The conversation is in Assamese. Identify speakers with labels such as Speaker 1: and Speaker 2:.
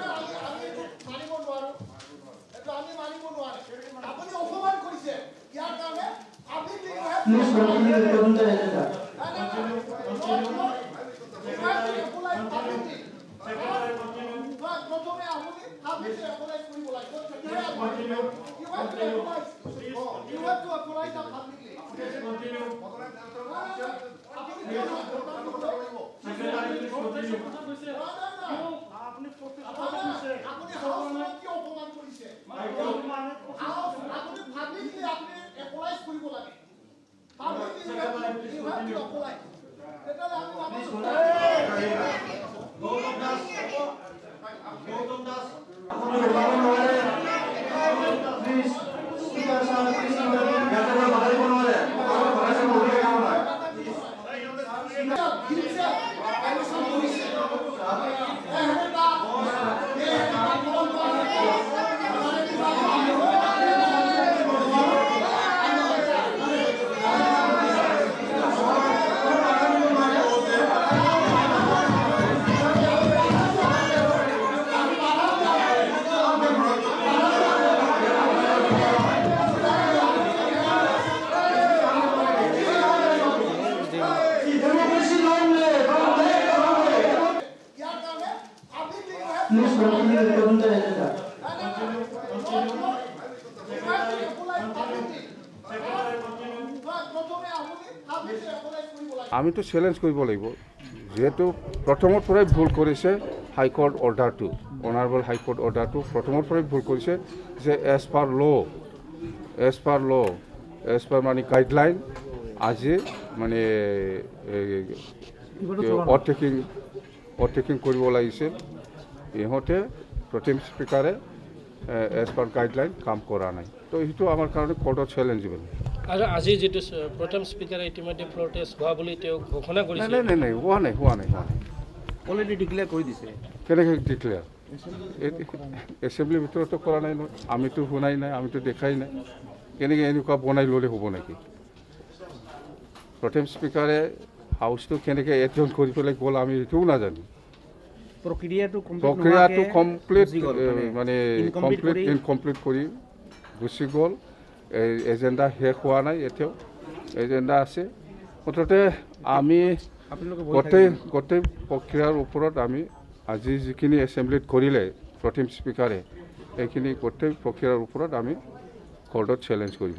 Speaker 1: মানিব নোৱাৰো এইটো আমি মানিব নোৱাৰো আপুনি অপমান কৰিছে ইয়াৰ কাৰণে. প্ৰথমে আপুনি কৰিব লাগিব গৌতম দাস আপনি
Speaker 2: Bisa. Present agenda.
Speaker 3: আমিতো চেলেঞ্জ কৰিব লাগিব। যিহেতু প্ৰথমৰ পৰাই ভুল কৰিছে হাইকোৰ্ট অৰ্ডাৰটো অনাৰেবল হাইকোৰ্ট অৰ্ডাৰটো প্ৰথমৰ পৰাই ভুল কৰিছে যে এজ পাৰ ল' এজ পাৰ ল' এজ পাৰ মানে গাইডলাইন আজি মানে অভাৰটেকিং অভাৰটেকিং কৰিব লাগিছিল ইহঁতে প্ৰতিম স্পীকাৰে এজ পাৰ গাইডলাইন কাম কৰা নাই। তো সেইটো আমাৰ কাৰণে কোৰ্টত চেলেঞ্জেবল
Speaker 4: আৰু আজি যিটো প্ৰথম স্পীকাৰে ইতিমধ্যে ফ্ল'ৰ টেষ্ট হোৱা বুলি তেওঁ ঘোষণা কৰিছে।
Speaker 3: নাই নাই নাই হোৱা নাই হোৱা নাই হোৱা নাই।
Speaker 5: অলৰেডি ডিক্লেয়াৰ কৰি দিছে।
Speaker 3: কেনেকৈ ডিক্লেয়াৰ এছেম্বলিৰ ভিতৰতো কৰা নাই নহয় আমিতো শুনাই নাই আমিতো দেখাই নাই। কেনেকৈ এনেকুৱা বনাই ল'লে হ'ব নেকি? প্ৰথম স্পীকাৰে হাউচটো কেনেকৈ এডজন কৰি পেলাই গ'ল আমি সেইটোও নাজানো।
Speaker 5: প্ৰক্ৰিয়াটো
Speaker 3: প্ৰক্ৰিয়াটো কমপ্লিট মানে। কমপ্লিট ইনকমপ্লিট কৰি গুচি গ'ল। এজেণ্ডা শেষ হোৱা নাই এতিয়াও। এজেণ্ডা আছে। মুঠতে আমি গোটেই। গোটেই প্ৰক্ৰিয়াৰ ওপৰত আমি আজি যিখিনি এছেম্বলিত কৰিলে প্ৰথম স্পীকাৰে এইখিনি গোটেই প্ৰক্ৰিয়াৰ ওপৰত আমি কোৰ্টত চেলেঞ্জ কৰিব।